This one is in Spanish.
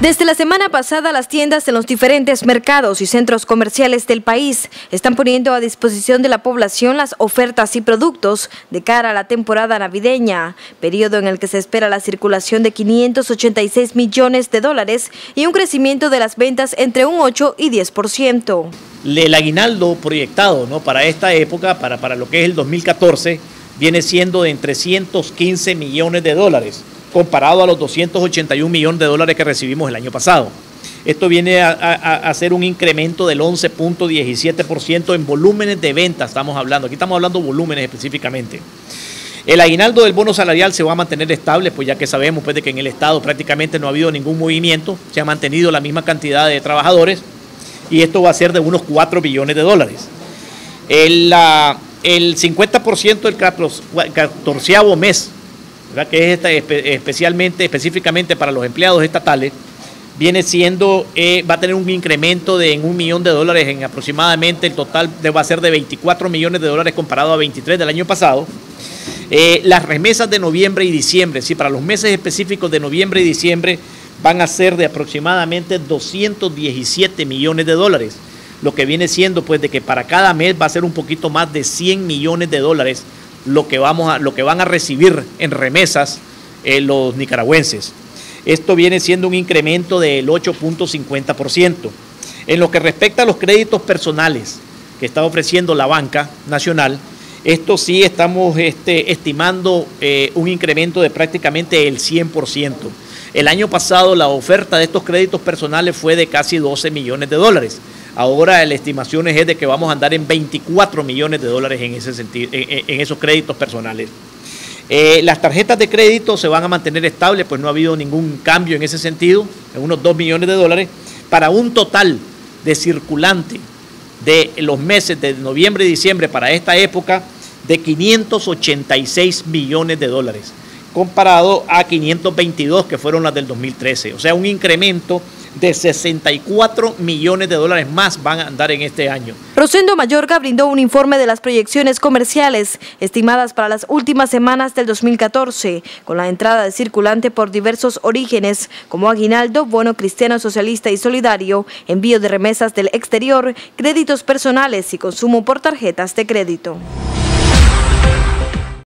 Desde la semana pasada, las tiendas en los diferentes mercados y centros comerciales del país están poniendo a disposición de la población las ofertas y productos de cara a la temporada navideña, periodo en el que se espera la circulación de 586 millones de dólares y un crecimiento de las ventas entre un 8 y 10%. El aguinaldo proyectado ¿no? para esta época, para, para lo que es el 2014, viene siendo de entre 315 millones de dólares comparado a los 281 millones de dólares que recibimos el año pasado. Esto viene a, ser un incremento del 11.17% en volúmenes de venta, estamos hablando. Aquí estamos hablando de volúmenes específicamente. El aguinaldo del bono salarial se va a mantener estable, pues ya que sabemos pues, de que en el Estado prácticamente no ha habido ningún movimiento, se ha mantenido la misma cantidad de trabajadores y esto va a ser de unos 4 billones de dólares. El, el 50% del 14 mes que es especialmente, específicamente para los empleados estatales, viene siendo, eh, va a tener un incremento de en un millón de dólares en aproximadamente, el total va a ser de 24 millones de dólares comparado a 23 del año pasado. Eh, las remesas de noviembre y diciembre, sí, para los meses específicos de noviembre y diciembre van a ser de aproximadamente 217 millones de dólares, lo que viene siendo pues de que para cada mes va a ser un poquito más de 100 millones de dólares lo que, vamos a, lo que van a recibir en remesas eh, los nicaragüenses. Esto viene siendo un incremento del 8.50%. En lo que respecta a los créditos personales que está ofreciendo la banca nacional, esto sí estamos este, estimando eh, un incremento de prácticamente el 100%. El año pasado la oferta de estos créditos personales fue de casi 12 millones de dólares. Ahora la estimación es de que vamos a andar en 24 millones de dólares en, ese sentido, en, esos créditos personales. Eh, las tarjetas de crédito se van a mantener estables, pues no ha habido ningún cambio en ese sentido, en unos 2 millones de dólares, para un total de circulante de los meses de noviembre y diciembre para esta época de 586 millones de dólares, comparado a 522 que fueron las del 2013, o sea, un incremento de 64 millones de dólares más van a andar en este año. Rosendo Mayorga brindó un informe de las proyecciones comerciales estimadas para las últimas semanas del 2014, con la entrada de circulante por diversos orígenes como aguinaldo, bono cristiano socialista y solidario, envío de remesas del exterior, créditos personales y consumo por tarjetas de crédito.